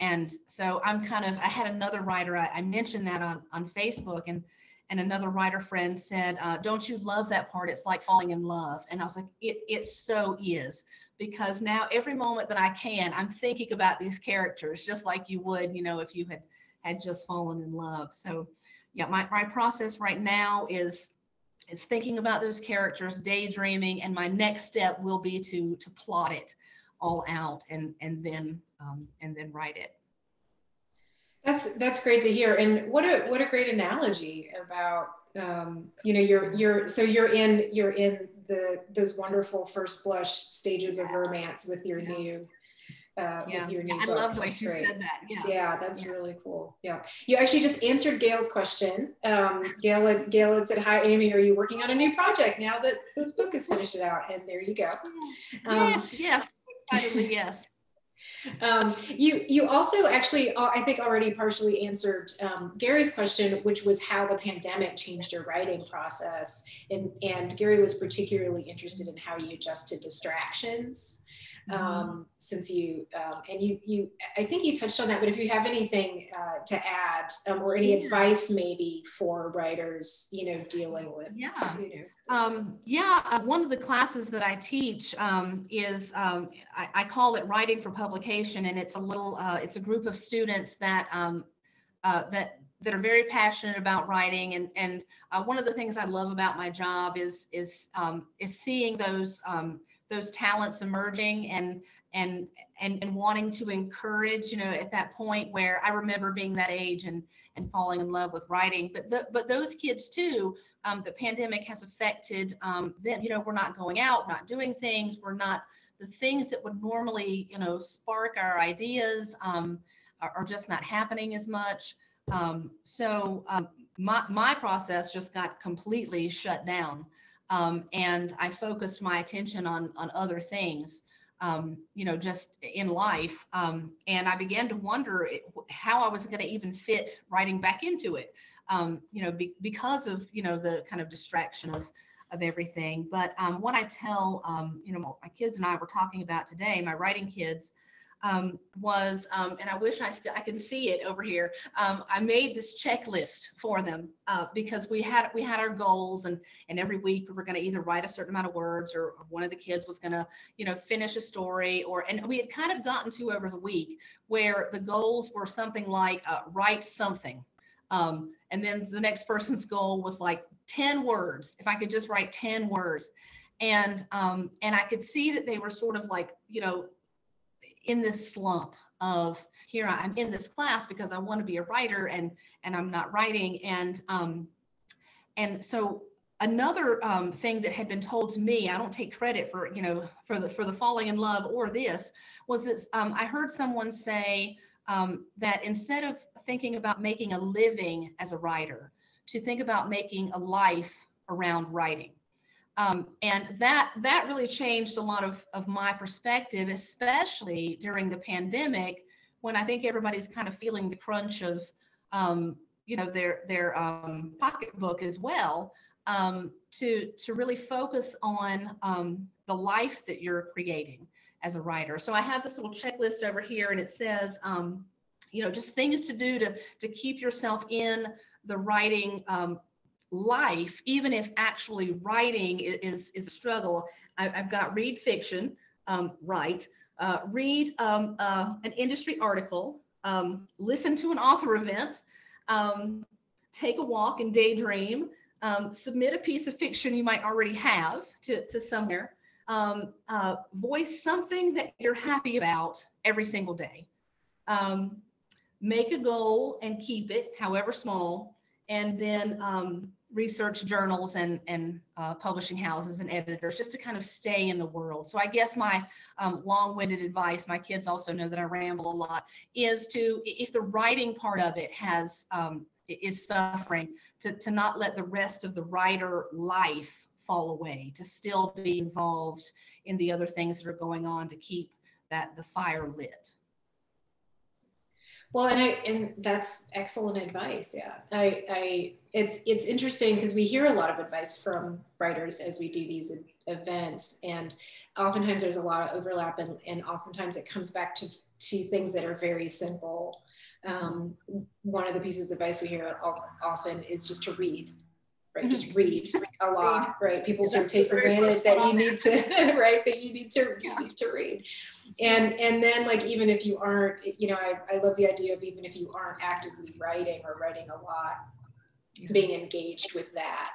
And so I'm kind of, I had another writer, I, I mentioned that on, on Facebook and, and another writer friend said, uh, don't you love that part? It's like falling in love. And I was like, it, it so is because now every moment that I can, I'm thinking about these characters just like you would, you know, if you had had just fallen in love. So yeah, my, my process right now is is thinking about those characters, daydreaming, and my next step will be to to plot it all out and and then um, and then write it. That's that's great to hear, and what a what a great analogy about um, you know you're you're so you're in you're in the those wonderful first blush stages of romance with your yeah. new uh, yeah. with your new I book. love the way she said that. Yeah, yeah that's yeah. really cool. Yeah, you actually just answered Gail's question. Um, Gail, had, Gail had said, "Hi, Amy. Are you working on a new project now that this book is finished out?" And there you go. Um, yes, yes, excitedly, yes. Um, you you also actually uh, I think already partially answered um, Gary's question, which was how the pandemic changed your writing process, and and Gary was particularly interested in how you adjusted distractions. Um, since you um, and you you I think you touched on that, but if you have anything uh, to add um, or any yeah. advice maybe for writers, you know, dealing with yeah, you know, um, yeah. Uh, one of the classes that I teach um, is um, I, I, call it writing for publication, and it's a little uh, it's a group of students that um, uh, that that are very passionate about writing and and uh, one of the things I love about my job is is um, is seeing those um, those talents emerging and and and and wanting to encourage you know at that point where i remember being that age and and falling in love with writing. But the, but those kids too um, the pandemic has affected um, them. You know we're not going out not doing things. We're not the things that would normally you know spark our ideas um, are, are, just not happening as much. Um, so um, my, my process just got completely shut down. Um, and I focused my attention on, on other things, um, you know, just in life. Um, and I began to wonder how I was going to even fit writing back into it, um, you know, be, because of, you know, the kind of distraction of, of everything. But um, what I tell, um, you know, my kids and I were talking about today, my writing kids, um, was, um, and I wish I still I can see it over here. Um, I made this checklist for them uh, because we had we had our goals, and and every week we were going to either write a certain amount of words, or, one of the kids was going to you know finish a story, or and we had kind of gotten to over the week where the goals were something like uh, write something. Um, and then the next person's goal was like 10 words if i could just write 10 words and um and i could see that they were sort of like you know in this slump of here I'm in this class because I want to be a writer and and I'm not writing and um and so another um, thing that had been told to me I don't take credit for you know for the for the falling in love or this was that um, I heard someone say um, that instead of thinking about making a living as a writer to think about making a life around writing um, and that that really changed a lot of, of my perspective, especially during the pandemic, when I think everybody's kind of feeling the crunch of, um, you know, their their um, pocketbook as well. Um, to to really focus on um, the life that you're creating as a writer. So I have this little checklist over here, and it says, um, you know, just things to do to to keep yourself in the writing um, life, even if actually writing is, is a struggle. I, have got read fiction, um, write, uh, read um, uh, an industry article, um, listen to an author event, um, take a walk and daydream, um, submit a piece of fiction you might already have to, to somewhere, um, uh, voice something that you're happy about every single day. make a goal and keep it, however small, and then um, research journals and, and uh, publishing houses and editors just to kind of stay in the world. So I guess my um, long-winded advice, my kids also know that I ramble a lot, is to, if the writing part of it has, um, is suffering, to, to not let the rest of the writer life fall away, to still be involved in the other things that are going on to keep that the fire lit. Well, and I and that's excellent advice. Yeah, I, I it's it's interesting because we hear a lot of advice from writers as we do these events, and oftentimes there's a lot of overlap, and and oftentimes it comes back to to things that are very simple. Um, one of the pieces of advice we hear often is just to read right? Just mm-hmm. read a lot, right? People sort of take for granted that you need to, right? That you need to, you need to read. And, and then like, even if you aren't, you know, I, I love the idea of even if you aren't actively writing or writing a lot, being engaged with that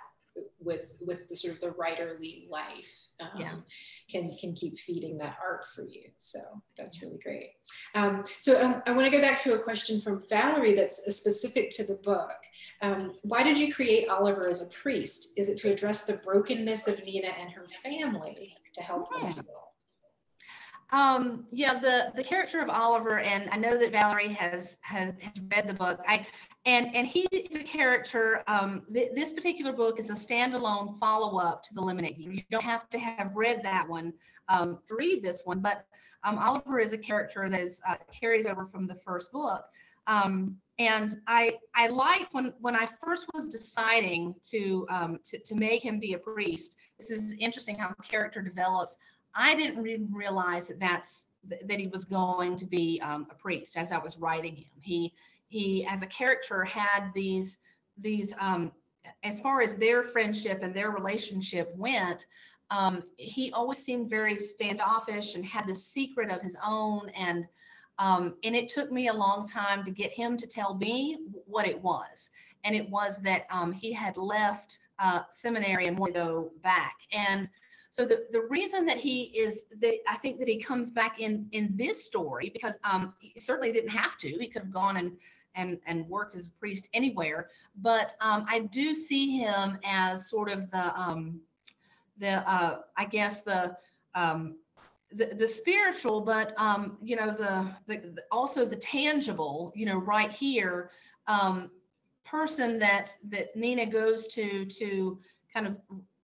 with with the sort of the writerly life um, yeah. can can keep feeding that art for you. So that's really great. Um, so um, i want to go back to a question from valerie that's specific to the book. Um, why did you create oliver as a priest? Is it to address the brokenness of nina and her family to help yeah. them heal um, yeah, the the character of Oliver, and I know that Valerie has has has read the book. I and and he is a character. Um, th- this particular book is a standalone follow up to the Lemonade. You don't have to have read that one um, to read this one, but um, Oliver is a character that is uh, carries over from the first book. Um, and I I like when when I first was deciding to, um, to to make him be a priest. This is interesting how character develops. I didn't even realize that that's that he was going to be um, a priest as I was writing him. He he as a character had these these um, as far as their friendship and their relationship went. Um, he always seemed very standoffish and had this secret of his own and um, and it took me a long time to get him to tell me what it was and it was that um, he had left uh, seminary and wanted to go back and so the, the reason that he is that I think that he comes back in in this story because um, he certainly didn't have to. He could have gone and and and worked as a priest anywhere. But um, I do see him as sort of the um, the uh, I guess the um, the, the spiritual, but um, you know the, the also the tangible. You know, right here, um, person that that Nina goes to to kind of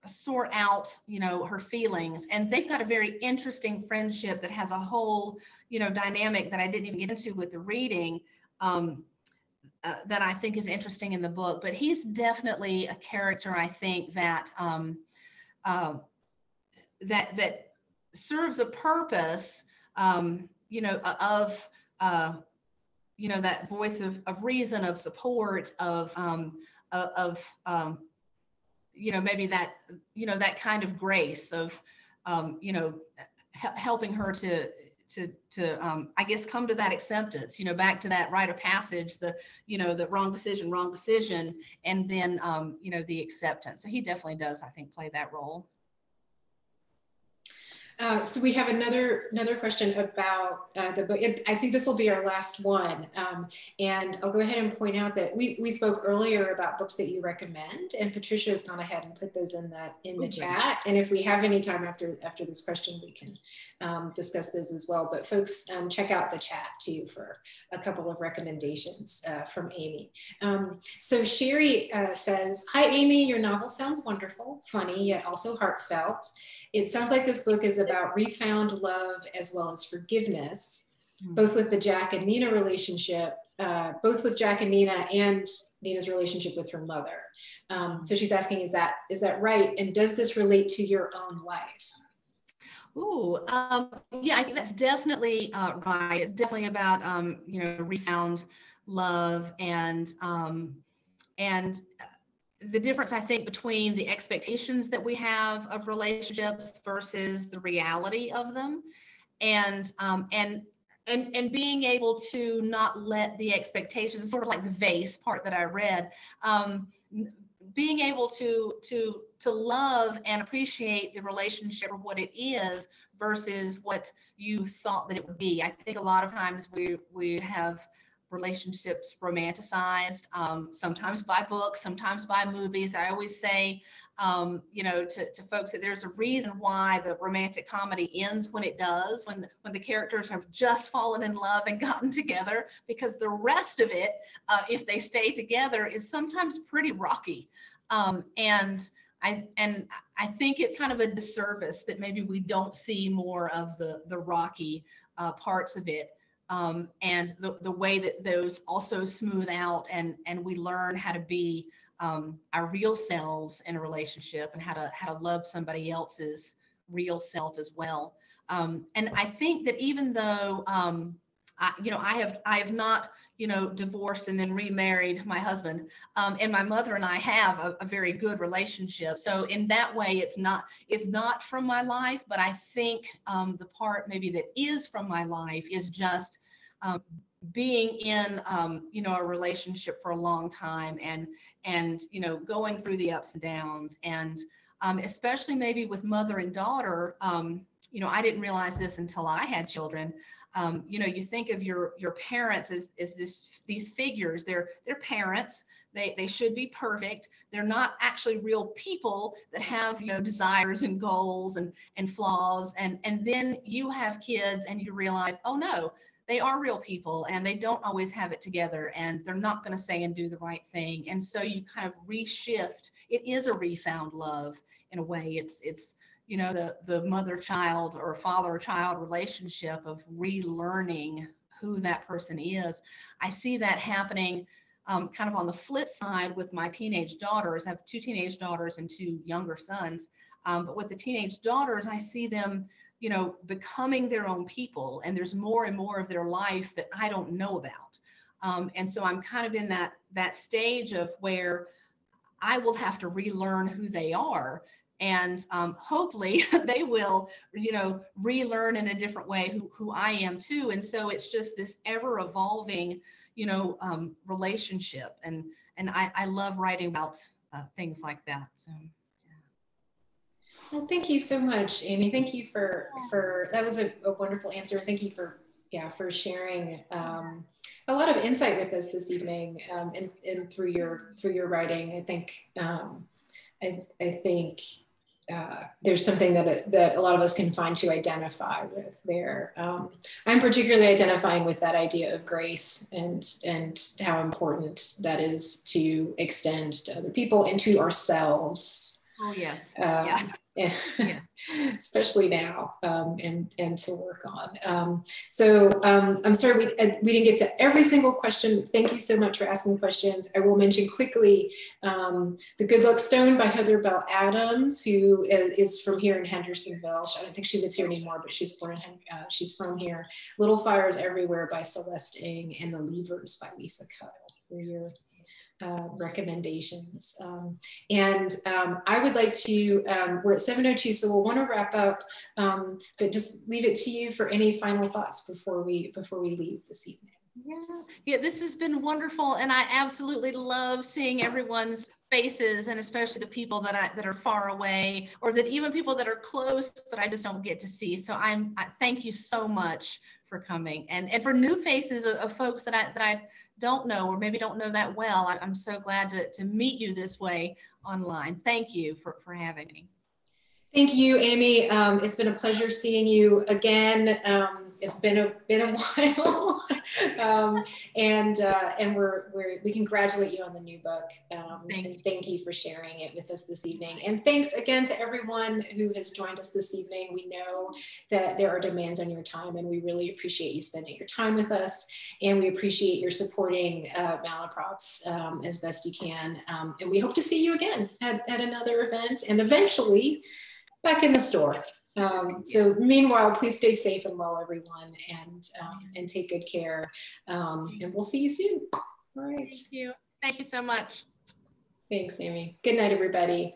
sort out you know her feelings. And they've got a very interesting friendship that has a whole you know dynamic that i didn't even get into with the reading um, uh, that i think is interesting in the book. But he's definitely a character i think that um, uh, that that serves a purpose um, you know of uh, you know that voice of, of reason of support of um, of um, you know maybe that you know that kind of grace of um, you know helping her to to to um, I guess come to that acceptance, you know, back to that rite of passage, the you know the wrong decision, wrong decision, and then um, you know the acceptance. So he definitely does, I think, play that role. Uh, so we have another another question about uh, the book. I think this will be our last one. Um, and I'll go ahead and point out that we, we spoke earlier about books that you recommend, and Patricia has gone ahead and put those in the in the chat. And if we have any time after after this question, we can um, discuss those as well. But folks, um, check out the chat too for a couple of recommendations uh, from Amy. Um, so Sherry uh, says, "Hi Amy, your novel sounds wonderful, funny yet also heartfelt." It sounds like this book is about refound love as well as forgiveness, mm-hmm. both with the Jack and Nina relationship, uh, both with Jack and Nina and Nina's relationship with her mother. Um, so she's asking, is that is that right? And does this relate to your own life? Oh, um, yeah, I think that's definitely uh, right. It's definitely about um, you know refound love and um, and the difference I think between the expectations that we have of relationships versus the reality of them, and um, and and and being able to not let the expectations, sort of like the vase part that I read, um, being able to to to love and appreciate the relationship or what it is versus what you thought that it would be. I think a lot of times we we have relationships romanticized, um, sometimes by books, sometimes by movies. I always say, um, you know, to, to folks that there's a reason why the romantic comedy ends when it does, when, when the characters have just fallen in love and gotten together, because the rest of it, uh, if they stay together, is sometimes pretty rocky. Um, and I and I think it's kind of a disservice that maybe we don't see more of the the rocky uh, parts of it um, and the, the way that those also smooth out and and we learn how to be um, our real selves in a relationship and how to how to love somebody else's real self as well. Um, and i think that even though um, I, you know i have i have not you know divorced and then remarried my husband. Um, and my mother and i have a, a, very good relationship. So in that way it's not it's not from my life but i think um, the part maybe that is from my life is just um, being in um, you know a relationship for a long time and and you know going through the ups and downs. And um, especially maybe with mother and daughter um, you know i didn't realize this until i had children. Um, you know you think of your your parents as, as this these figures. They're they're parents. They they should be perfect. They're not actually real people that have you know desires and goals and and flaws. And and then you have kids and you realize oh no they are real people and they don't always have it together and they're not going to say and do the right thing. And so you kind of reshift. It is a refound love in a way. It's it's you know the the mother child or father child relationship of relearning who that person is i see that happening um, kind of on the flip side with my teenage daughters i have two teenage daughters and two younger sons um, but with the teenage daughters i see them you know, becoming their own people. And there's more and more of their life that I don't know about. Um, and so I'm kind of in that that stage of where I will have to relearn who they are. And um, hopefully they will, you know, relearn in a different way who, who I am too. And so it's just this ever evolving, you know, um, relationship. And and I, I love writing about uh, things like that. So. Well, thank you so much, Amy. Thank you for for that was a, a wonderful answer. Thank you for yeah for sharing um, a lot of insight with us this evening um, and, and through your through your writing. I think um, I, I think uh, there's something that, that a lot of us can find to identify with there. Um, I'm particularly identifying with that idea of grace and, and how important that is to extend to other people and to ourselves. Oh, yes. Um, yeah. yeah. Especially now um, and and to work on. Um, so um, i'm sorry we, uh, we didn't get to every single question thank you so much for asking questions. I will mention quickly um, the good luck stone by heather bell adams who is from here in hendersonville. I don't think she lives here anymore but she's born in uh, she's from here. Little fires everywhere by celeste ng and the levers by lisa for your uh, recommendations. Um, and um, I would like to, um, we're at 7.02, so we'll want to wrap up, um, but just leave it to you for any final thoughts before we, before we leave this evening. Yeah, yeah, this has been wonderful. And I absolutely love seeing everyone's faces and especially the people that I, that are far away or that even people that are close but I just don't get to see. So I'm I thank you so much for coming and and for new faces of, of folks that I that I don't know or maybe don't know that well. I, am so glad to, to meet you this way online. Thank you for, for having me. Thank you, Amy. Um, it's been a pleasure seeing you again. Um, it's been a been a while, um, and uh, and we're, we're we congratulate you on the new book. Um, thank and thank you for sharing it with us this evening. And thanks again to everyone who has joined us this evening. We know that there are demands on your time, and we really appreciate you spending your time with us. And we appreciate your supporting uh, Malaprop's um, as best you can. Um, and we hope to see you again at, at another event, and eventually back in the store. Um, so meanwhile, please stay safe and well, everyone, and um, and take good care. Um, and we'll see you soon. All right. Thank you. Thank you so much. Thanks, Amy. Good night, everybody.